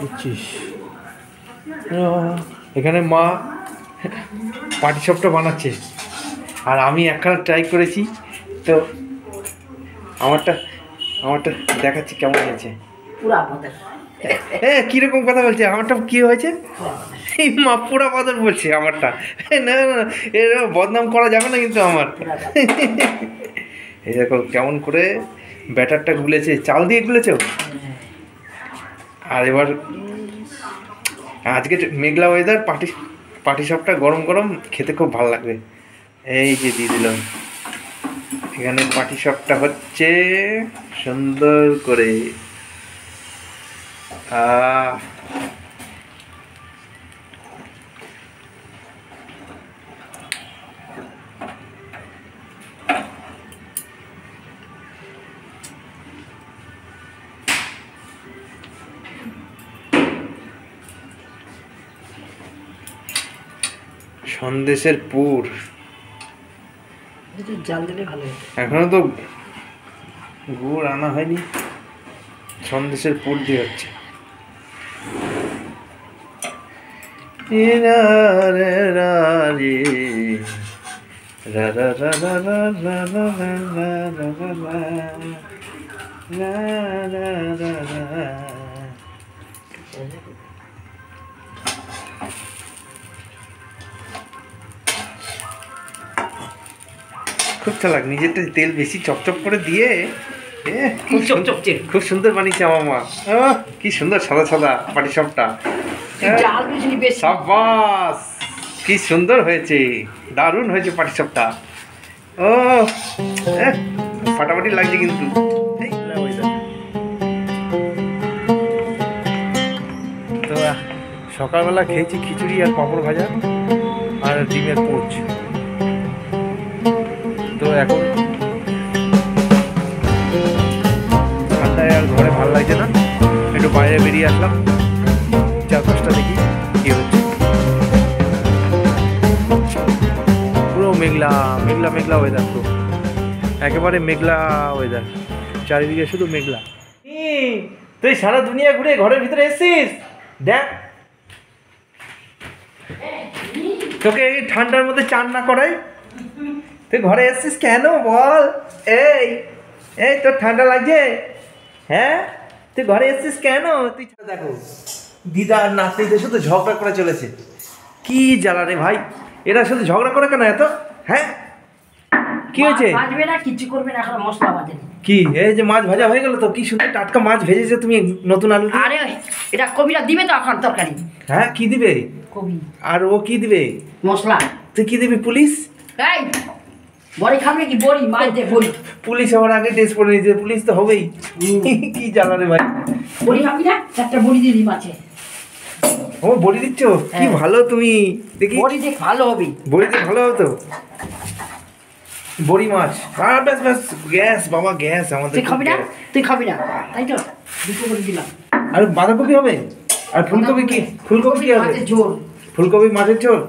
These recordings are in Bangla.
দিচ্ছিস। এখানে মা পাটি সপটা বানাচ্ছে। আর আমি একখানা ট্রাই করেছি তো আমারটা আমারটা দেখাচ্ছি কেমন হয়েছে। আমাদের কীরকম কথা বলছে? আমারটা কি হয়েছে? এই মা পুরা বাদর বলছে আমারটা। না না না, এরকম বদনাম করা যাবে না কিন্তু আমার। এই দেখো কেমন করে ব্যাটারটা গুলেছে। চাল দিয়ে গুলেছে? আর এবার আজকে মেঘলা ওয়েদার পাটি পাটি সবটা গরম গরম, খেতে খুব ভালো লাগবে। এই যে দিয়ে দিলাম। এখানে পাটি সবটা হচ্ছে সুন্দর করে। আহ সন্দেশের পুর জাল দিলে ভালো এখনও তো গুড় আনা হয়নি সন্দেশের পুর দিয়ে হচ্ছে রা খুব চালাক নিজেরটা তেল বেশি চপচপ করে দিয়ে এ, খুব সুন্দর- খুব সুন্দর বানিয়েছে আমার মা। কি সুন্দর সাদা সাদা পাটি সবটা। জাল বুঝলি বেশি। সাবাস কি সুন্দর হয়েছে দারুণ হয়েছে পাটি সবটা। ও ফাটাফাটি লাগছে কিন্তু। তো সকালবেলা খেয়েছি খিচুড়ি আর পাঁপড় ভাজা আর ডিমের পোচ। এখন ঠান্ডায় আর ঘরে ভালো লাগছে না। একটু বাইরে বেরিয়ে আসলাম। চার পাঁচটা দেখি কি হচ্ছে। পুরো মেঘলা মেঘলা মেঘলা ওয়েদার পুরো একেবারে মেঘলা ওয়েদার চারিদিকে শুধু মেঘলা। তুই সারা দুনিয়া ঘুরে ঘরের ভিতরে এসছিস? দেখ। তোকে এই ঠান্ডার মধ্যে চান না করাই। তুই ঘরে এসছিস কেন? বল। এই এই তোর ঠান্ডা লাগছে? হ্যাঁ? তুই ঘরে এসছিস কেন? তুই দেখো দিদা আর নাতনিতে শুধু ঝগড়া করে চলেছে। কি জ্বালা রে ভাই? এরা শুধু ঝগড়া করে কেন এত? হ্যাঁ? কি হয়েছে? বাজবে না কিছু করবে না এখন মশলা বাজে কি? এই যে মাছ ভাজা হয়ে গেল তো কি সুন্দর টাটকা মাছ ভেজেছে তুমি নতুন আলু আরে এটা কবিরা দিবে তো এখন তরকারি। হ্যাঁ কি দিবে? কবি। আর ও কি দিবে? মশলা। তুই কি দিবি পুলিশ? এই বড়ি খাবে কি বড়ি? মাছ বড়ি পুলিশ আগে টেস্ট করে নিয়েছে পুলিশ তো হবেই। কি রে ভাই? বড়ি খাবি না? একটা বড়ি দিয়ে দিই মাছে ও বড়ি দিচ্ছ? কি হ্যাঁ। ভালো তুমি দেখি। বড়ি ভালো হবে। বড়িতে ভালো হবে তো? বড়ি মাছ। আর ব্যাস ব্যাস গ্যাস বাবা গ্যাস আমাদের তুই খাবি না? তুই খাবি না? তাই তো? দুটো বড়ি দিলাম। আর বাঁধাকপি হবে? আর ফুলকপি কি? ফুলকপি কি হবে? ফুলকপি মাছের ঝোল?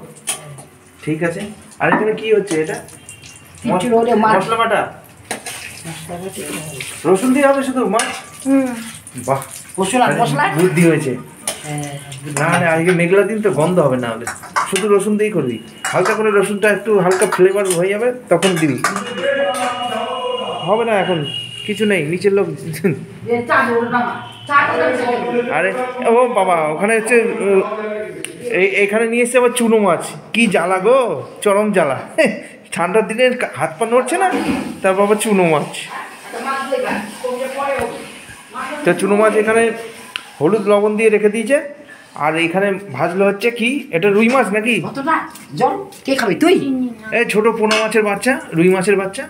ঠিক আছে। আর এখানে কি হচ্ছে এটা? কিছু হলে মাছ। মশলা বাটা। রসুন দিয়ে হবে শুধু মাছ? বাহ। মশলা মশলা? বুদ্ধি হয়েছে। হ্যাঁ, না না আজকে মেঘলা দিন তো গন্ধ হবে না হলে। শুধু রসুন দিয়েই করবি। হালকা করে রসুনটা একটু হালকা ফ্লেভার হয়ে যাবে তখন দিবি। হবে না এখন কিছু নেই নিচের লোক। আরে ও বাবা ওখানে হচ্ছে এই এখানে নিয়ে এসছে আবার চুনো মাছ। কি জ্বালা গো চরম জ্বালা। ঠান্ডার দিনে হাত পা নড়ছে না? তারপর আবার চুনো মাছ। তো চুনো মাছ এখানে হলুদ লবণ দিয়ে রেখে দিয়েছে। আর এখানে ভাজলো হচ্ছে কি? এটা রুই মাছ নাকি? জল কে খাবি? তুই? এই ছোট পোনা মাছের বাচ্চা রুই মাছের বাচ্চা।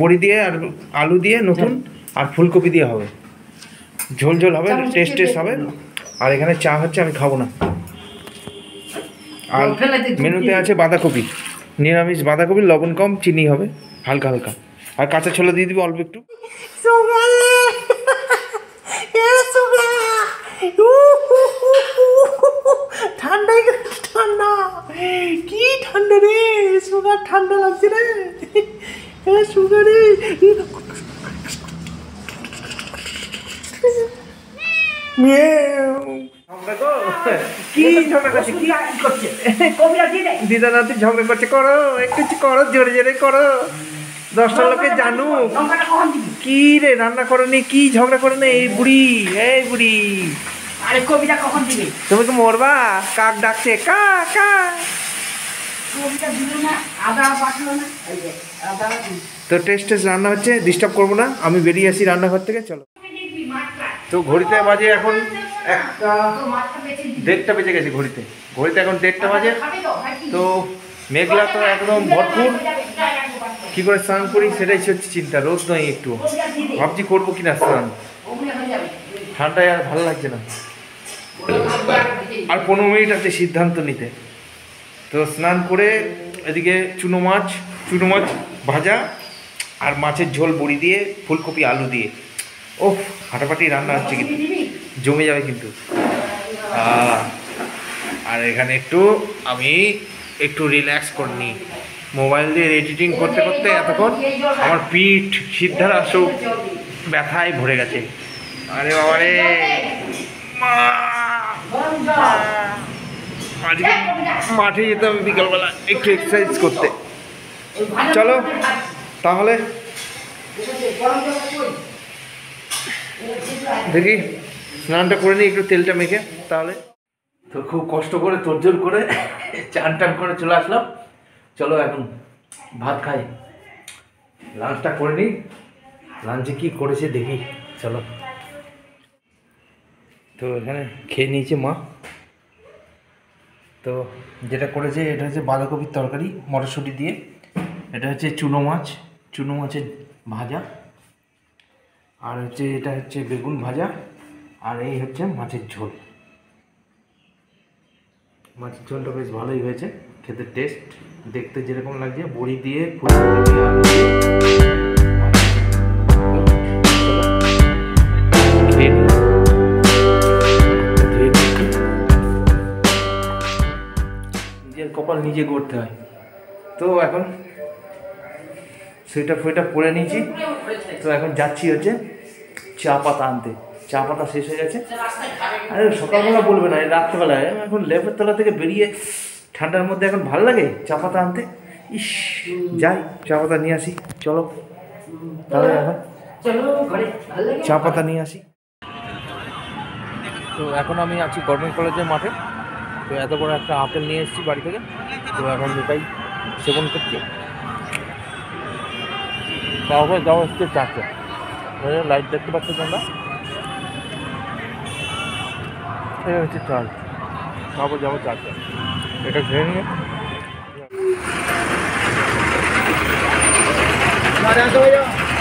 বড়ি দিয়ে আর আলু দিয়ে নতুন আর ফুলকপি দিয়ে হবে। ঝোল ঝোল হবে টেস্ট টেস্ট হবে। আর এখানে চা হচ্ছে আমি খাব না। আর মেনুতে আছে বাঁধাকপি। নিরামিষ বাঁধাকপি লবণ কম, চিনি হবে, হালকা হালকা। আর কাঁচা ছোলা দিয়ে দিবি অল্প একটু। ঠান্ডা ঠান্ডা। কি ঠান্ডা রে সুগার ঠান্ডা লাগছে রে। সুগারে গো দিদা নাতি ঝগড়া করছে করো একটু করো জোরে জোরে করো। দশটা লোকে জানুক। লঙ্কাটা কি রে রান্না করনি কি ঝগড়া করে না এই বুড়ি এই বুড়ি। আরে কবিরা কখন দিবি? তুমি কি মরবা? কাক ডাকছে কা কা। না না। তো টেস্ট টেস্ট রান্না হচ্ছে ডিস্টার্ব করব না। আমি বেরিয়ে আসি রান্নাঘর থেকে চলো। তো ঘড়িতে বাজে এখন একটা দেড়টা বেজে গেছে ঘড়িতে। ঘড়িতে এখন দেড়টা বাজে। তো মেঘলা তো একদম ভরপুর। কি করে স্নান করি সেটাই হচ্ছে চিন্তা, রোদ নয় একটু ভাবছি করব কিনা স্নান। ঠান্ডায় আর ভালো লাগছে না। আর পনেরো মিনিট আছে সিদ্ধান্ত নিতে। তো স্নান করে এদিকে চুনো মাছ চুনো মাছ ভাজা আর মাছের ঝোল বড়ি দিয়ে, ফুলকপি, আলু দিয়ে। ও ফাটাফাটি রান্না হচ্ছে কিন্তু। জমে যাবে কিন্তু। আর এখানে একটু আমি একটু রিল্যাক্স করে নিই। মোবাইল দিয়ে এডিটিং করতে করতে এতক্ষণ আমার পিঠ সিদ্ধার আসুক ব্যথায় ভরে গেছে। আরে বাবা রে আজকে মাঠে যেতে হবে বিকালবেলা, একটু এক্সারসাইজ করতে। চলো, তাহলে দেখি। স্নানটা করে নিই একটু তেলটা মেখে, তাহলে। তো খুব কষ্ট করে, তোরজোর করে চান টান করে চলে আসলাম। চলো এখন ভাত খাই। লাঞ্চটা করে নিই লাঞ্চে কি করেছে দেখি, চলো। তো এখানে খেয়ে নিয়েছে মা। তো যেটা করেছে, এটা হচ্ছে বাঁধাকপির তরকারি, মটরশুঁটি দিয়ে। এটা হচ্ছে চুনো মাছ, চুনো মাছের ভাজা। আর হচ্ছে, এটা হচ্ছে বেগুন ভাজা। আর এই হচ্ছে মাছের ঝোল। মাছের ঝোলটা বেশ ভালোই হয়েছে, খেতে টেস্ট দেখতে যেরকম লাগছে, বড়ি দিয়ে। নিজের কপাল নিজে করতে হয়। তো এখন সোয়েটার ফোয়েটার পরে নিয়েছি। তো এখন যাচ্ছি হচ্ছে চা পাতা আনতে। চা পাতা শেষ হয়ে গেছে। আরে সকালবেলা বলবে না রাত্রেবেলায়। এখন লেপের তলা থেকে বেরিয়ে ঠান্ডার মধ্যে এখন ভালো লাগে চা পাতা আনতে? ইস, যাই চা পাতা নিয়ে আসি। চলো, তাহলে এখন চা পাতা নিয়ে আসি। তো এখন আমি আছি গভর্নমেন্ট কলেজের মাঠে। তো এত বড় একটা আপেল নিয়ে এসেছি বাড়ি থেকে। তো এখন এটাই সেবন করছি। তারপরে যাওয়া হচ্ছে চারটে লাইট দেখতে পাচ্ছ তোমরা? এটা হচ্ছে চার্জ তারপর যাব চারটে এটা খেয়ে নিয়ে।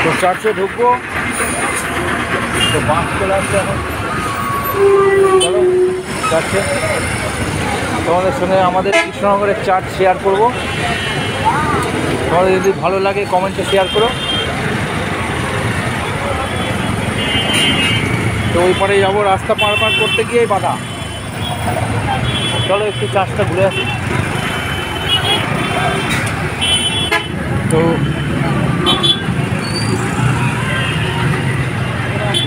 তো চার্চে ঢুকবো। তো বাস চলে আসছে এখন। চলো তোমাদের সঙ্গে আমাদের কৃষ্ণনগরের চার্ট শেয়ার করব। তোমাদের যদি ভালো লাগে কমেন্টে শেয়ার করো। তো ওই পরে যাব রাস্তা পার পার করতে গিয়েই বাধা। চলো একটু চার্চটা ঘুরে আসি। তো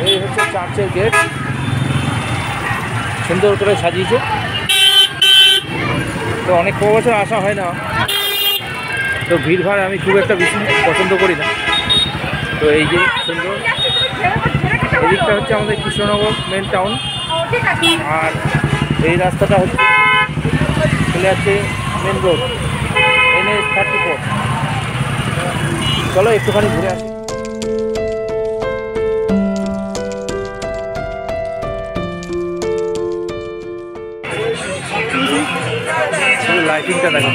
এই হচ্ছে চার্চের গেট। সুন্দর করে সাজিয়েছে। তো অনেক ক বছর আসা হয় না। তো ভিড়ভাড় আমি খুব একটা বেশি পছন্দ করি না। তো এই যে সুন্দর এদিকটা হচ্ছে আমাদের কৃষ্ণনগর মেন টাউন আর এই রাস্তাটা হচ্ছে চলে যাচ্ছে main road N S thirty four চলো একটুখানি ঘুরে আসি। লাইটিংটা দেখো।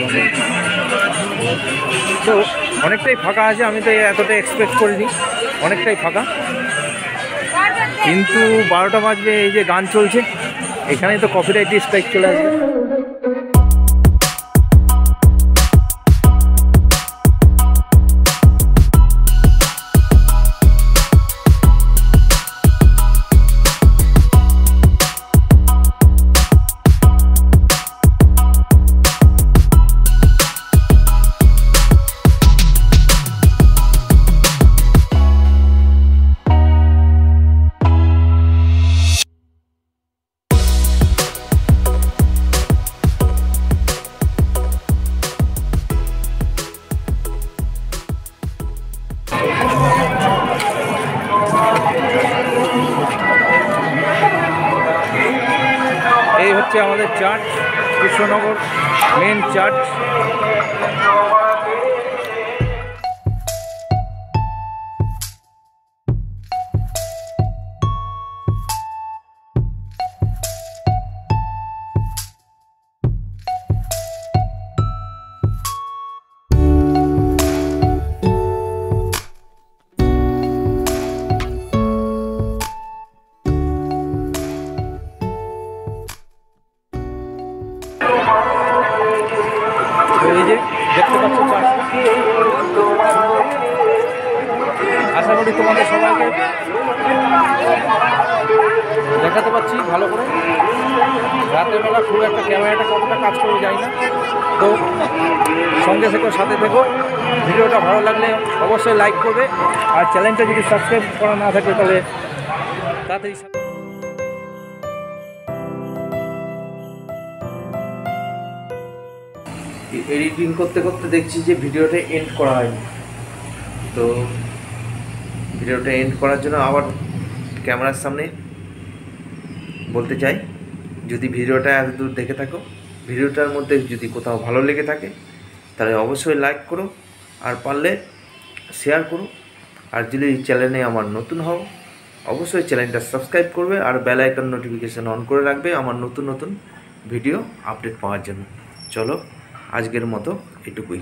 তো অনেকটাই ফাঁকা আছে, আমি তো এতটা এক্সপেক্ট করিনি। অনেকটাই ফাঁকা। কিন্তু বারোটা বাজবে এই যে গান চলছে। এখানেই তো কপিরাইট স্ট্রাইক চলে আসবে। হচ্ছে আমাদের চার্চ কৃষ্ণনগর মেন চার্চ রাতের বেলা খুব একটা ক্যামেরাটা কতটা কাজ করে যায় না। তো সঙ্গে থেকো সাথে থেকো ভিডিওটা ভালো লাগলে অবশ্যই লাইক করবে। আর চ্যানেলটা যদি সাবস্ক্রাইব করা না থাকে তাহলে তাড়াতাড়ি এডিটিং করতে করতে দেখছি যে ভিডিওটা এন্ড করা হয়নি। তো ভিডিওটা এন্ড করার জন্য আবার ক্যামেরার সামনে বলতে চাই যদি ভিডিওটা এত দূর দেখে থাকো, ভিডিওটার মধ্যে যদি কোথাও ভালো লেগে থাকে, তাহলে অবশ্যই লাইক করো, আর পারলে শেয়ার করো। আর যদি চ্যানেলে আমার নতুন হও, অবশ্যই চ্যানেলটা সাবস্ক্রাইব করবে আর বেল আইকন নোটিফিকেশান অন করে রাখবে আমার নতুন নতুন ভিডিও আপডেট পাওয়ার জন্য। চলো, আজকের মতো এটুকুই।